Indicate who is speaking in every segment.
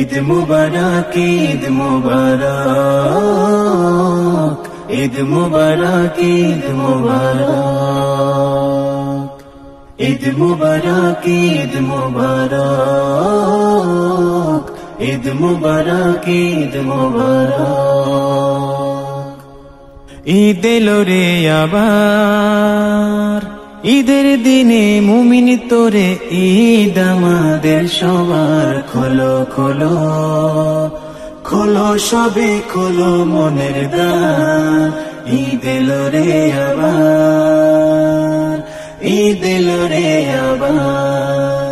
Speaker 1: ঈদ মুবারক ঈদ মুবারক ঈদ মুবারক ঈদ মুবারক ঈদ মুবারক ঈদ মুবারক ঈদ মুবারক ঈদ মুবারক, ঈদ এলো রে আবার। ঈদের দিনে মুমিন তোরে ঈদ আমাদের সবার খোলো খোলো খোলো সবে, খোলো মনের দ্বার ঈদ এলো রে আবার, ঈদ এলো রে আবার।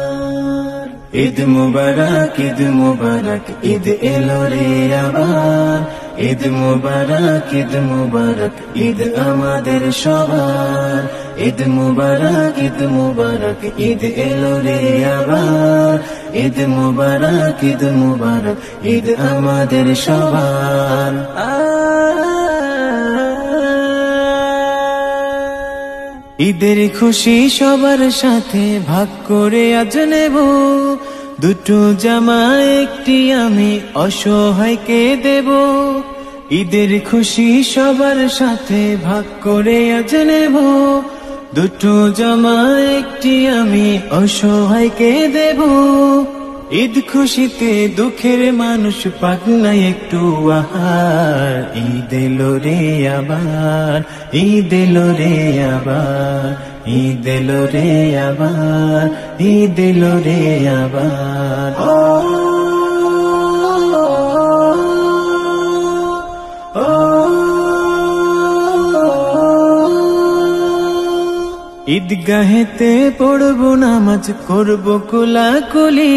Speaker 1: ঈদ মুবারক ঈদ মুবারক, ঈদ এলো রে আবার। ঈদ মুবারক ঈদ মুবারক, ঈদ আমাদের সবার। ঈদ মুবারক ঈদ মুবারক, ঈদ এলো রে আবার। ঈদ মুবারক ঈদ মুবারক, ঈদ আমাদের সবার। ঈদের খুশি সবার সাথে ভাগ করে আজ নেব। দুটো জামা, একটি আমি অসহায়কে দেব। ঈদের খুশি সবার সাথে ভাগ করে আজ নেব। দুটো জামা, একটি আমি অসহায়কে দেব। ঈদ খুশিতে দুঃখের মানুষ না একটু আহার। ঈদ এলো রে আবার, ঈদ এলো রে আবার। ঈদ রে আবার ঈদ এলো রে আবার। ঈদগাহেতে পড়ব নামাজ, করব কোলাকুলি,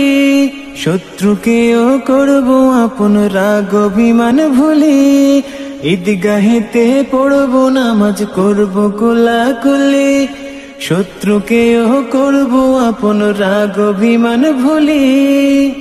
Speaker 1: শত্রুকেও করব আপন রাগ, অভিমান ভুলি। ঈদগাহেতে পড়ব নামাজ, করব কোলাকুলি শত্রুকেও করব আপন রাগ অভিমান ভুলি।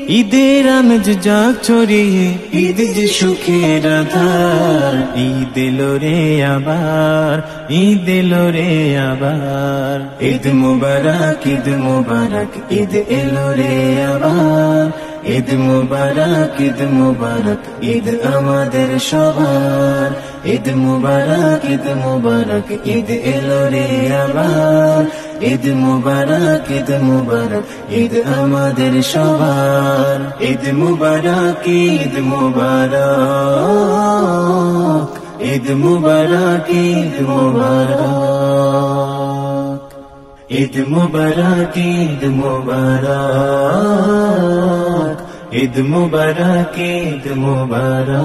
Speaker 1: ঈদের আমেজ যাক ছড়িয়ে, ঈদ যে সুখের আধার। ঈদ এলো রে আবার, ঈদ এলো রে আবার। ঈদ মুবারক ঈদ মুবারক, ঈদ এলো রে আবার। ঈদ মুবারক ঈদ মুবারক ঈদ আমাদের সবার ঈদ মুবারক ঈদ মুবারক ঈদ এলো রে আবার ঈদ মুবারক ঈদ মুবারক ঈদ আমাদের সবার ঈদ মুবারক ঈদ মুবারক ঈদ মুবারক ঈদ মুবারক ঈদ মুবারক ঈদ মুবারক ईद मुबारक ईद मुबारक।